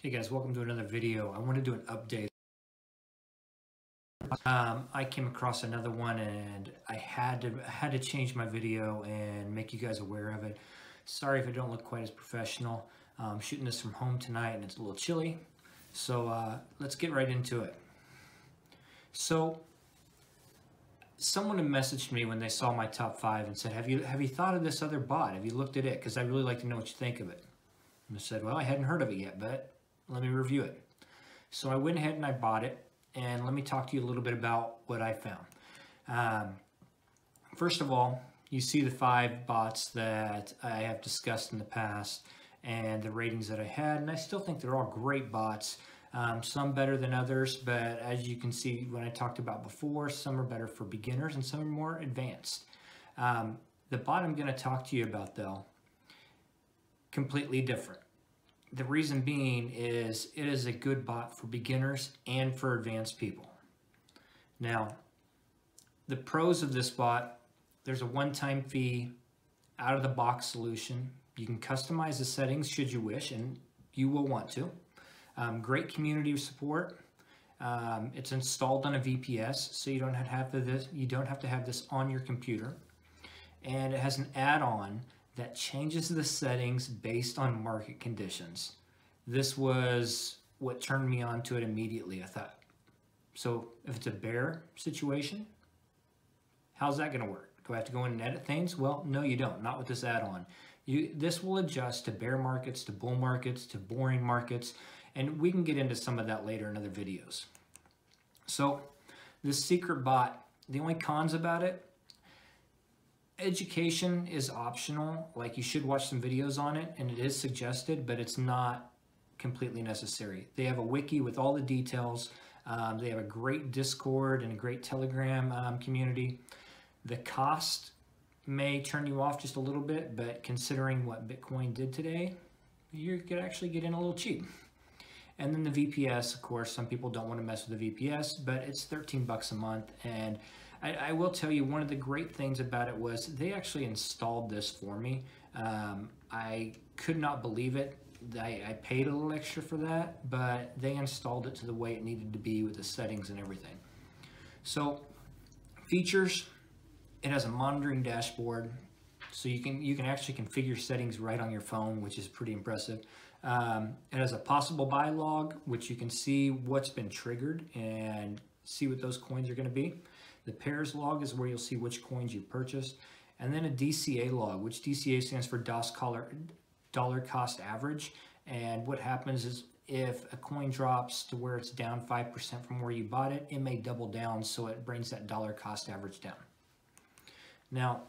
Hey guys, welcome to another video. I want to do an update. Um, I came across another one and I had to I had to change my video and make you guys aware of it. Sorry if I don't look quite as professional. I'm shooting this from home tonight and it's a little chilly. So uh, let's get right into it. So someone messaged me when they saw my top five and said, "Have you have you thought of this other bot? Have you looked at it? Because I'd really like to know what you think of it." And I said, "Well, I hadn't heard of it yet, but let me review it." So I went ahead and I bought it, and let me talk to you a little bit about what I found. Um, first of all, you see the five bots that I have discussed in the past and the ratings that I had, and I still think they're all great bots. Um, some better than others, but as you can see when I talked about before, some are better for beginners and some are more advanced. Um, the bot I'm going to talk to you about though, completely different. The reason being is it is a good bot for beginners and for advanced people. Now, the pros of this bot, there's a one-time fee out of the box solution. You can customize the settings should you wish, and you will want to. Um, great community support. Um, it's installed on a VPS, so you don't have to have this. You don't have to have this on your computer, and it has an add-on that changes the settings based on market conditions. This was what turned me on to it immediately. I thought, so if it's a bear situation, how's that going to work? Do I have to go in and edit things? Well, no, you don't. Not with this add-on. You, this will adjust to bear markets, to bull markets, to boring markets, and we can get into some of that later in other videos. So this secret bot, the only cons about it, education is optional. Like you should watch some videos on it and it is suggested, but it's not completely necessary. They have a wiki with all the details. Um, they have a great Discord and a great Telegram um, community. The cost may turn you off just a little bit, but considering what Bitcoin did today, you could actually get in a little cheap. And then the VPS, of course, some people don't want to mess with the VPS, but it's 13 bucks a month. And I, I will tell you, one of the great things about it was they actually installed this for me. Um, I could not believe it. I, I paid a little extra for that, but they installed it to the way it needed to be with the settings and everything. So features, it has a monitoring dashboard. So you can you can actually configure settings right on your phone, which is pretty impressive. Um, it has a possible buy log, which you can see what's been triggered and see what those coins are going to be. The pairs log is where you'll see which coins you purchased. And then a DCA log, which DCA stands for DOS dollar cost average. And what happens is if a coin drops to where it's down 5% from where you bought it, it may double down so it brings that dollar cost average down. Now,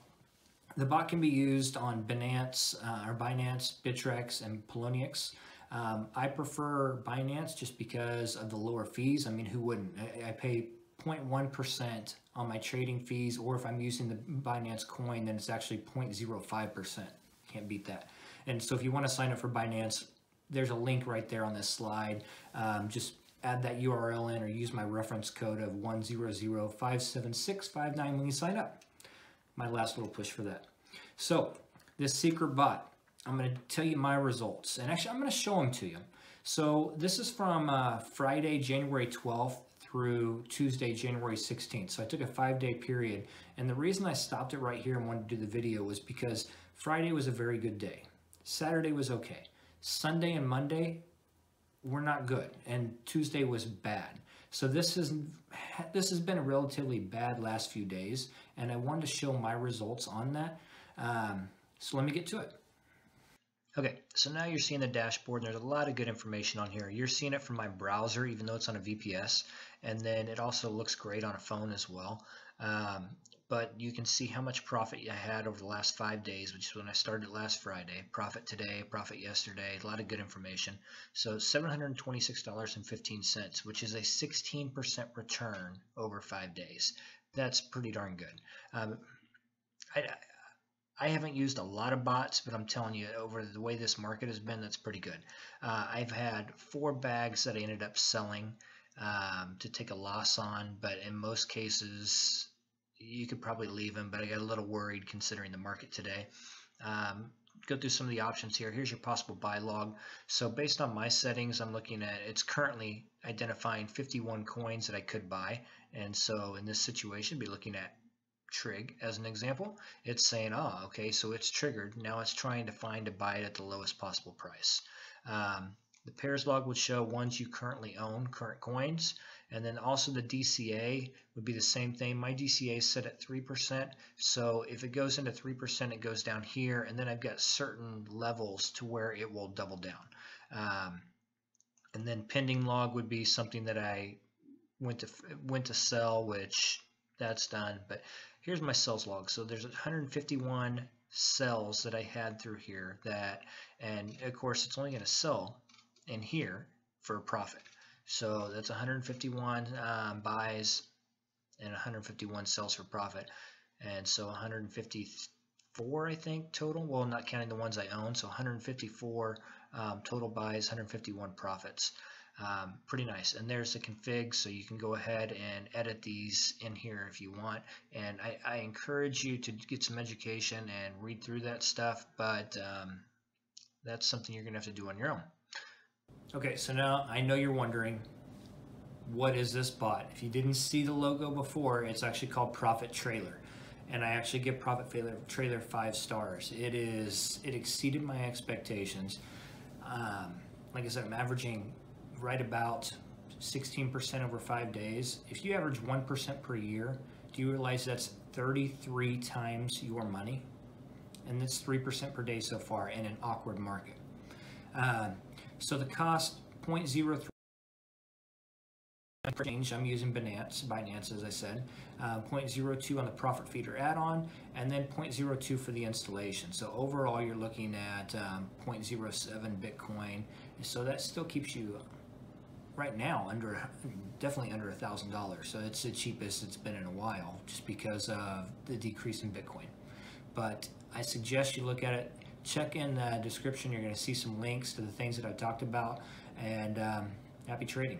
the bot can be used on Binance uh, or Binance, Bittrex, and Poloniex. Um, I prefer Binance just because of the lower fees. I mean, who wouldn't? I, I pay 0.1% on my trading fees, or if I'm using the Binance coin, then it's actually 0.05%. Can't beat that. And so if you want to sign up for Binance, there's a link right there on this slide. Um, just add that URL in or use my reference code of 1005765 when you sign up my last little push for that. So this secret bot, I'm going to tell you my results. And actually, I'm going to show them to you. So this is from uh, Friday, January 12th through Tuesday, January 16th. So I took a five-day period. And the reason I stopped it right here and wanted to do the video was because Friday was a very good day. Saturday was okay. Sunday and Monday were not good. And Tuesday was bad. So this has this has been a relatively bad last few days, and I wanted to show my results on that. Um, so let me get to it. Okay, so now you're seeing the dashboard, and there's a lot of good information on here. You're seeing it from my browser, even though it's on a VPS, and then it also looks great on a phone as well. Um, but you can see how much profit I had over the last five days, which is when I started last Friday. Profit today, profit yesterday, a lot of good information. So $726.15, which is a 16% return over five days. That's pretty darn good. Um, I, I haven't used a lot of bots, but I'm telling you, over the way this market has been, that's pretty good. Uh, I've had four bags that I ended up selling um, to take a loss on, but in most cases, you could probably leave him, but I got a little worried considering the market today. Um, go through some of the options here. Here's your possible buy log. So based on my settings, I'm looking at, it's currently identifying 51 coins that I could buy. And so in this situation, be looking at trig as an example. It's saying, oh, okay, so it's triggered. Now it's trying to find a buy it at the lowest possible price. Um, the pairs log would show ones you currently own, current coins. And then also the DCA would be the same thing. My DCA is set at 3%. So if it goes into 3%, it goes down here. And then I've got certain levels to where it will double down. Um, and then pending log would be something that I went to went to sell, which that's done. But here's my sales log. So there's 151 sells that I had through here that, and of course it's only going to sell in here for profit. So that's 151 um, buys and 151 sells for profit. And so 154, I think, total. Well, not counting the ones I own. So 154 um, total buys, 151 profits. Um, pretty nice. And there's the config, so you can go ahead and edit these in here if you want. And I, I encourage you to get some education and read through that stuff, but um, that's something you're going to have to do on your own. Okay, so now I know you're wondering, what is this bot? If you didn't see the logo before, it's actually called Profit Trailer. And I actually give Profit Trailer, five stars. It is, it exceeded my expectations. Um, like I said, I'm averaging right about 16% over five days. If you average 1% per year, do you realize that's 33 times your money? And that's 3% per day so far in an awkward market. Uh, so the cost 0.03 change, I'm using Binance, Binance as I said, uh, 0.02 on the profit feeder add-on, and then 0.02 for the installation. So overall, you're looking at um, 0.07 Bitcoin. So that still keeps you right now under definitely under a thousand dollars. So it's the cheapest it's been in a while, just because of the decrease in Bitcoin. But I suggest you look at it check in the description. You're going to see some links to the things that I talked about. And um, happy trading.